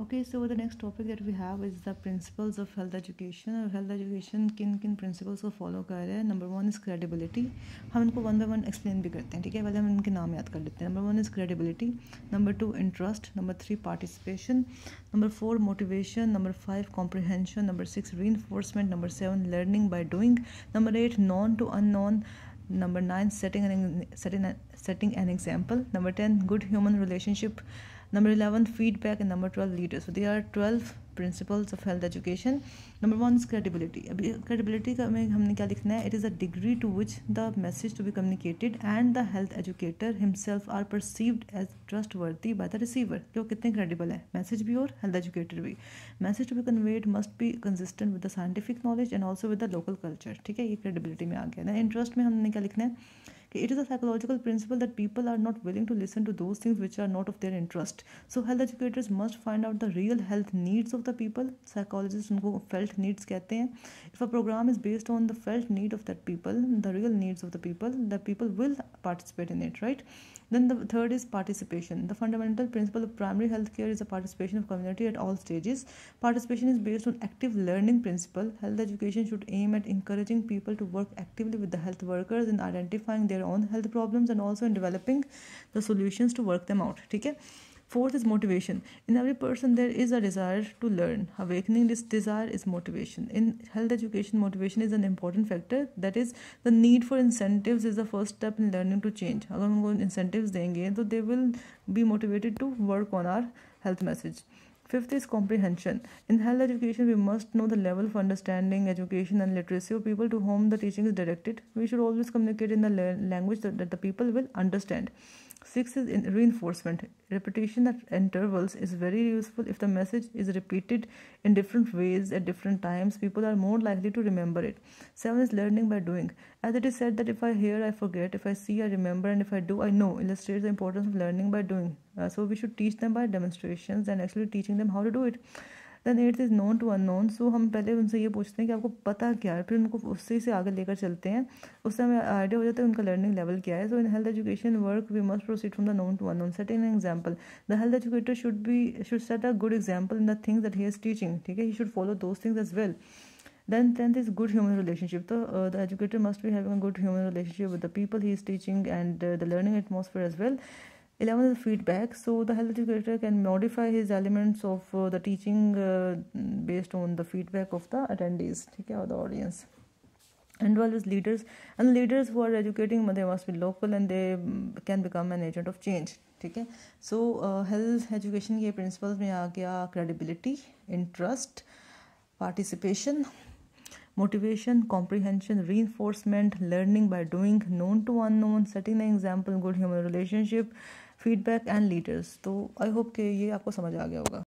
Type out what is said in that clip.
Okay, so the next topic that we have is the principles of health education और health education किन किन principles को follow कर रहे हैं नंबर वन इज़ credibility हम इनको वन बाय वन एक्सप्लेन भी करते हैं ठीक है पहले हम इनके नाम याद कर लेते हैं number one is credibility number two interest number three participation number four motivation number five comprehension number six re number seven learning by doing number eight known to unknown number 9 setting an setting setting an example number 10 good human relationship number 11 feedback and number 12 leaders. So there are 12 principles of health education number one is credibility अभी credibility का में हमने क्या लिखना है? It is a degree to which the message to be communicated and the health educator himself are perceived as trustworthy by the receiver कि वो कितने क्रेडिबल है? मैसेज भी और हेल्थ एजुकेटर भी. Message to be conveyed must be consistent with the scientific knowledge and also with the local culture ठीक है? ये क्रेडिबिलिटी में आ गया इंटरेस्ट में हमने क्या लिखना है? It is a psychological principle that people are not willing to listen to those things which are not of their interest. So health educators must find out the real health needs of the people. Psychologists unko felt needs kehte hain if a program is based on the felt need of that people the real needs of the people the people will participate in it right? Then the third is participation. The fundamental principle of primary health care is the participation of community at all stages. Participation is based on active learning principle. Health education should aim at encouraging people to work actively with the health workers in identifying their own health problems and also in developing the solutions to work them out okay Fourth is motivation. In every person, there is a desire to learn. Awakening this desire is motivation. In health education, motivation is an important factor. That is, the need for incentives is the first step in learning to change. अगर उनको incentives देंगे तो they will be motivated to work on our health message. Fifth is comprehension. In health education, we must know the level of understanding, education, and literacy of people to whom the teaching is directed. We should always communicate in the language that, that the people will understand. Six is in reinforcement. Repetition at intervals is very useful if the message is repeated in different ways at different times. People are more likely to remember it. Seven is learning by doing. As it is said that if I hear, I forget. If I see, I remember. And if I do, I know. Illustrates the importance of learning by doing. Uh, so we should teach them by demonstrations and actually teaching them how to do it. Then eighth is known to unknown so हम पहले उनसे ये पूछते हैं कि आपको पता क्या है फिर उनको उससे से आगे लेकर चलते हैं। उससे हमें आइडिया हो जाता है उनका लर्निंग लेवल क्या है। So in health education work we must proceed from the known to unknown set in example the health educator should be should set a good example in the things that he is teaching ठीक है? He should follow those things as well then 10th is good human relationship. so uh, the educator must be having a good human relationship with the people he is teaching and uh, the learning atmosphere as well. 11 is feedback so the health educator can modify his elements of uh, the teaching uh, based on the feedback of the attendees okay, or the audience and 12 is leaders and leaders who are educating they must be local and they mm, can become an agent of change ठीक है सो health education के principles में आ गया credibility interest participation motivation comprehension reinforcement learning by doing known to unknown setting the example good human relationship feedback and leaders तो I hope कि ये आपको समझ आ गया होगा।